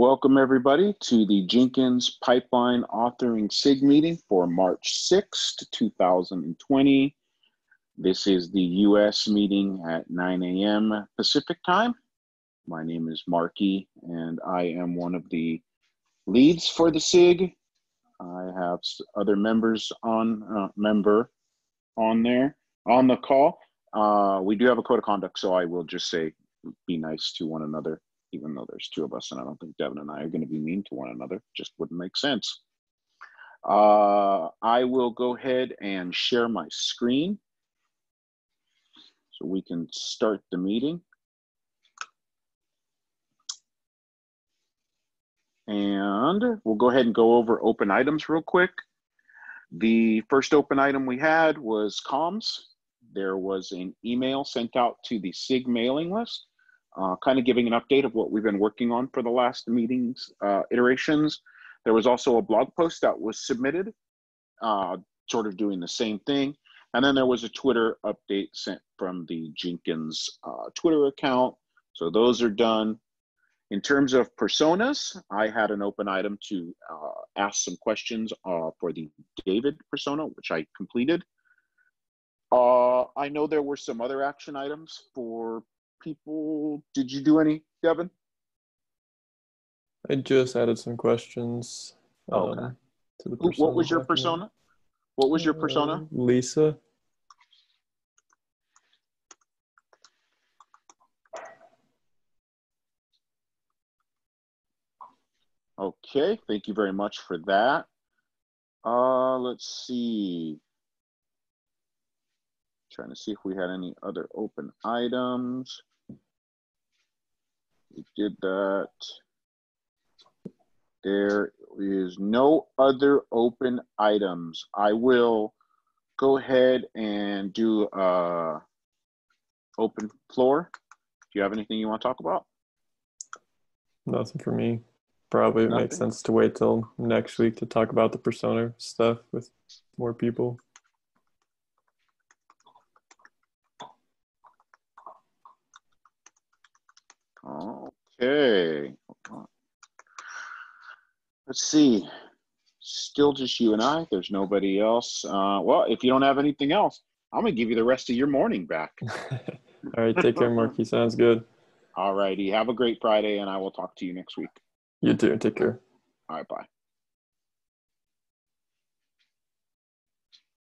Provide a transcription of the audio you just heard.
Welcome, everybody, to the Jenkins Pipeline Authoring SIG meeting for March 6th, 2020. This is the US meeting at 9 a.m. Pacific time. My name is Marky, and I am one of the leads for the SIG. I have other members on uh, member on there on the call. Uh, we do have a code of conduct, so I will just say be nice to one another even though there's two of us, and I don't think Devin and I are going to be mean to one another. Just wouldn't make sense. Uh, I will go ahead and share my screen so we can start the meeting. And we'll go ahead and go over open items real quick. The first open item we had was comms. There was an email sent out to the SIG mailing list uh, kind of giving an update of what we've been working on for the last meetings uh, iterations. There was also a blog post that was submitted, uh, sort of doing the same thing. And then there was a Twitter update sent from the Jenkins uh, Twitter account. So those are done. In terms of personas, I had an open item to uh, ask some questions uh, for the David persona, which I completed. I know there were some other action items for people. Did you do any, Devin? I just added some questions. Um, okay. Um, to the what was your persona? What was your persona? Uh, Lisa. Okay, thank you very much for that. Uh, let's see. Trying to see if we had any other open items. We did that. There is no other open items. I will go ahead and do a uh, open floor. Do you have anything you want to talk about? Nothing for me. Probably Nothing. makes sense to wait till next week to talk about the persona stuff with more people. Okay. Let's see. Still just you and I. There's nobody else. Uh, well, if you don't have anything else, I'm gonna give you the rest of your morning back. All right. Take care, Marky. Sounds good. All righty. Have a great Friday, and I will talk to you next week. You too. Take care. All right. Bye.